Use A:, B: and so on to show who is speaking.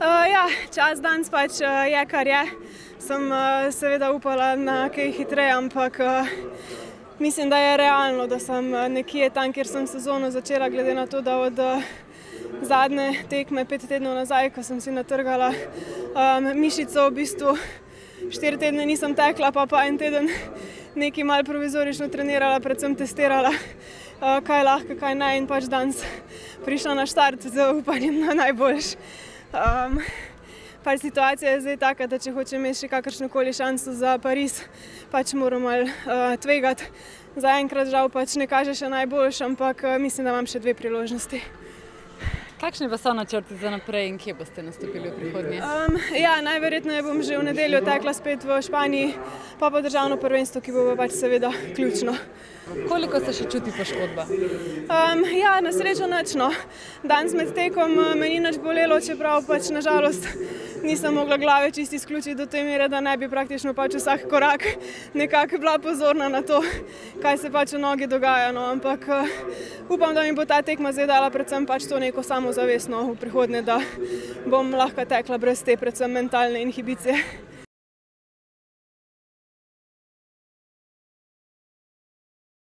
A: Uh, ja, čas danes pač uh, je, kar je. Sem uh, seveda upala na kaj hitreje, ampak uh, mislim, da je realno, da sem uh, nekje tam, kjer sem sezono začela, glede na to, da od uh, zadnje tekme pet tednov nazaj, ko sem si natrgala um, mišico, v bistvu štiri tedne nisem tekla, pa pa en teden nekaj mal provizorično trenirala, predvsem testirala, uh, kaj lahko, kaj ne in pač danes prišla na štart z upanjem na najboljš. Um, pač situacija je zdaj taka, da če hočem imeti še kakršno koli šanso za Pariz, pač moram malo uh, tvegati. Zaenkrat žal pač ne kaže še najboljš, ampak uh, mislim, da imam še dve priložnosti.
B: Kakšni pa so načrti za naprej in kje boste nastopili v prihodnje?
A: Um, ja, najverjetneje bom že v nedeljo tekla spet v Španiji, pa pa državno prvenstvo, ki bo pač seveda ključno.
B: Koliko se še čuti poškodba?
A: Um, ja, na srečo nočno. Danes med tekom me ni nič bolelo, čeprav pač nažalost nisem mogla glave čisto izključiti do te mere, da ne bi praktično pač vsak korak nekako bila pozorna na to, kaj se pač v nogi dogaja. No. Ampak uh, upam, da mi bo ta tekma zdaj dala predvsem pač to neko samozavestno v prihodnje, da bom lahko tekla brez te predvsem mentalne inhibicije.